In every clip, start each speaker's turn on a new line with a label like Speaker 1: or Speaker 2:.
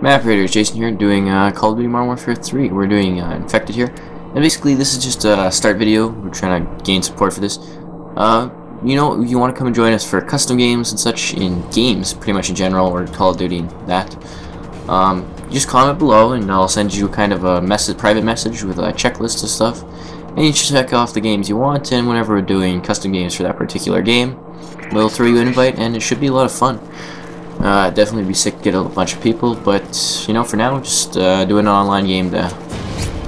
Speaker 1: Map Raters, Jason here, doing uh, Call of Duty Modern Warfare 3. We're doing uh, Infected here. And basically, this is just a start video. We're trying to gain support for this. Uh, you know, you want to come and join us for custom games and such in games, pretty much in general, or Call of Duty, that. Um, just comment below, and I'll send you kind of a message, private message with a checklist of stuff. And you just check off the games you want, and whenever we're doing custom games for that particular game, we'll throw you an invite, and it should be a lot of fun. Uh, definitely be sick to get a bunch of people, but you know, for now, just uh, do an online game to,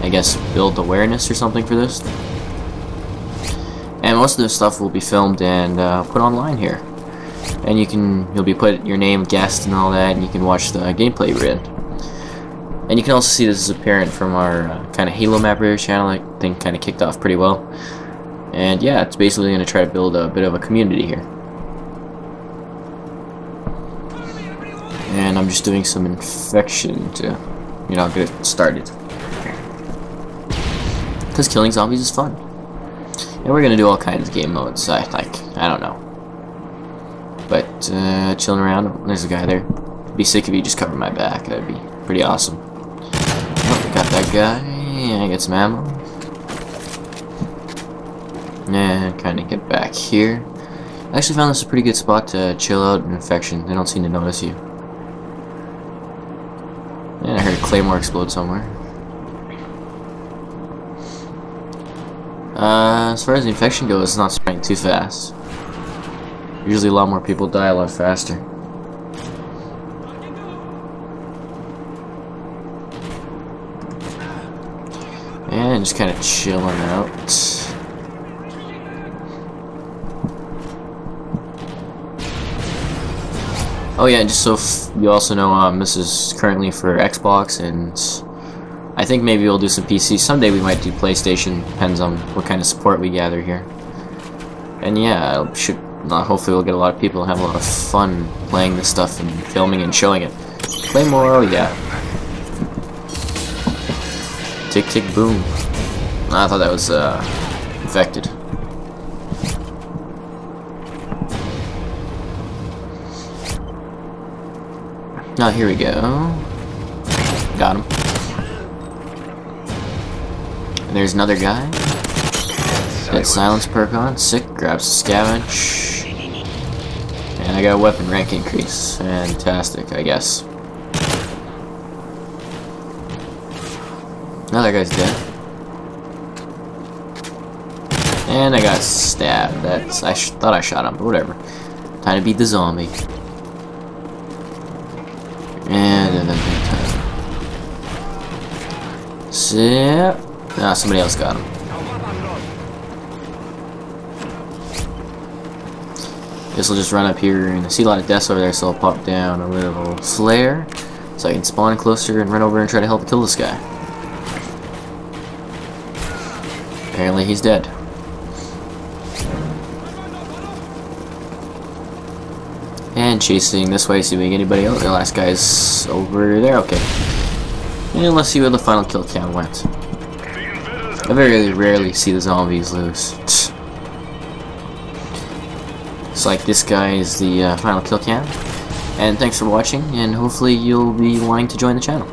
Speaker 1: I guess, build awareness or something for this. And most of this stuff will be filmed and uh, put online here. And you can, you'll be put your name, guest, and all that, and you can watch the gameplay read. And you can also see this is apparent from our uh, kind of Halo Map channel. I think kind of kicked off pretty well. And yeah, it's basically going to try to build a bit of a community here. And I'm just doing some infection to, you know, get it started. Because killing zombies is fun. And we're gonna do all kinds of game modes, I like, I don't know. But, uh, chilling around, there's a guy there. It'd be sick if he just covered my back, that'd be pretty awesome. Oh, got that guy, I get some ammo. And kinda get back here. I actually found this a pretty good spot to chill out in infection. They don't seem to notice you. And I heard a claymore explode somewhere. Uh, as far as the infection goes, it's not spreading too fast. Usually a lot more people die a lot faster. And just kind of chilling out. Oh yeah, just so you also know, um, this is currently for Xbox, and I think maybe we'll do some PC. Someday we might do PlayStation, depends on what kind of support we gather here. And yeah, should uh, hopefully we'll get a lot of people have a lot of fun playing this stuff and filming and showing it. Claymore, oh yeah. Tick tick boom. I thought that was uh, infected. Now here we go. Got him. And there's another guy. Got silence perk on. Sick. Grabs a scavenge. And I got a weapon rank increase. Fantastic, I guess. Another guy's dead. And I got stabbed. That's I thought I shot him, but whatever. Time to beat the zombie. And then Zip. Ah, somebody else got him. Guess I'll just run up here and I see a lot of deaths over there, so I'll pop down a little flare so I can spawn closer and run over and try to help kill this guy. Apparently he's dead. And chasing this way, seeing anybody else. The last guy's over there. Okay. And let's see where the final kill count went. I very rarely see the zombies lose. It's like this guy is the uh, final kill count. And thanks for watching, and hopefully you'll be wanting to join the channel.